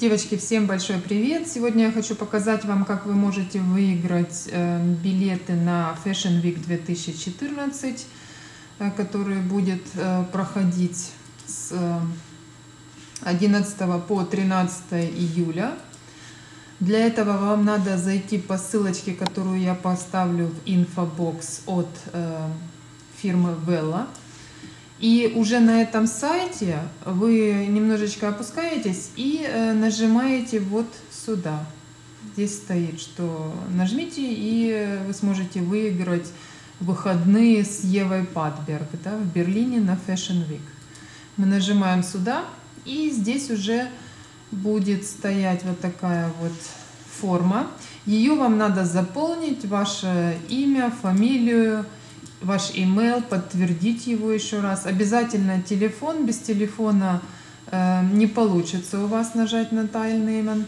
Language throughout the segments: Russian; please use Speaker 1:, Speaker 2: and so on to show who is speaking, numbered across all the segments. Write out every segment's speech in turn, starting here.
Speaker 1: Девочки, всем большой привет! Сегодня я хочу показать вам, как вы можете выиграть э, билеты на Fashion Week 2014, э, который будет э, проходить с 11 по 13 июля. Для этого вам надо зайти по ссылочке, которую я поставлю в инфобокс от фирмы Wella. И уже на этом сайте вы немножечко опускаетесь и э, нажимаете вот сюда. Здесь стоит, что нажмите и вы сможете выиграть выходные с Евой Патберг да, в Берлине на Fashion Week. Мы нажимаем сюда и здесь уже будет стоять вот такая вот форма. Ее вам надо заполнить, ваше имя, фамилию, ваш email, подтвердить его еще раз. Обязательно телефон, без телефона э, не получится у вас нажать на Tile Name.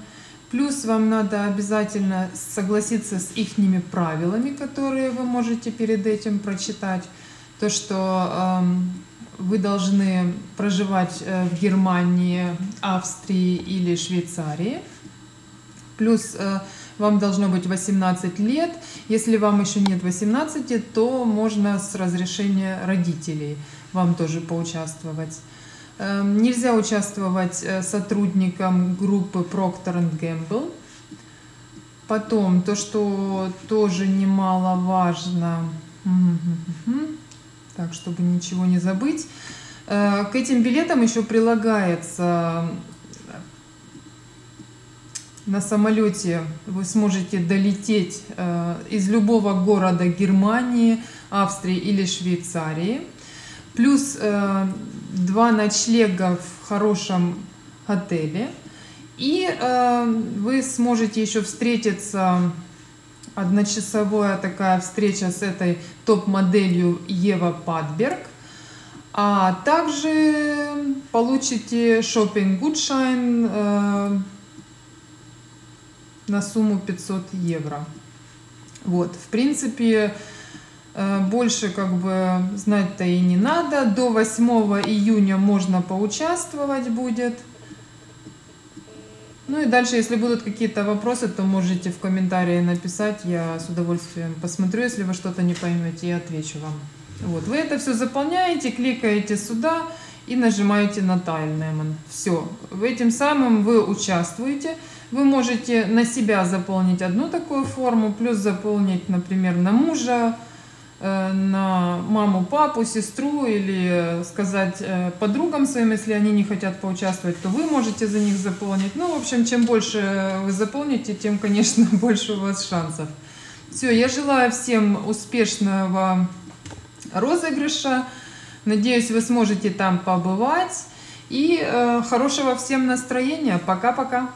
Speaker 1: Плюс вам надо обязательно согласиться с их правилами, которые вы можете перед этим прочитать. То, что э, вы должны проживать э, в Германии, Австрии или Швейцарии. Плюс э, вам должно быть 18 лет. Если вам еще нет 18, то можно с разрешения родителей вам тоже поучаствовать. Эм, нельзя участвовать э, сотрудникам группы Procter Gamble. Потом, то, что тоже немаловажно, так, чтобы ничего не забыть, э, к этим билетам еще прилагается на самолете вы сможете долететь э, из любого города Германии, Австрии или Швейцарии. Плюс э, два ночлега в хорошем отеле. И э, вы сможете еще встретиться, одночасовая такая встреча с этой топ-моделью Ева Падберг. А также получите Shopping-Gutschein на сумму 500 евро. Вот, в принципе, э, больше как бы знать-то и не надо. До 8 июня можно поучаствовать будет. Ну и дальше, если будут какие-то вопросы, то можете в комментарии написать. Я с удовольствием посмотрю, если вы что-то не поймете, и отвечу вам. Вот, вы это все заполняете, кликаете сюда и нажимаете на Tile Все, этим самым вы участвуете. Вы можете на себя заполнить одну такую форму, плюс заполнить, например, на мужа, э, на маму, папу, сестру или сказать э, подругам своим, если они не хотят поучаствовать, то вы можете за них заполнить. Ну, в общем, чем больше вы заполните, тем, конечно, больше у вас шансов. Все, я желаю всем успешного розыгрыша. Надеюсь, вы сможете там побывать. И э, хорошего всем настроения. Пока-пока.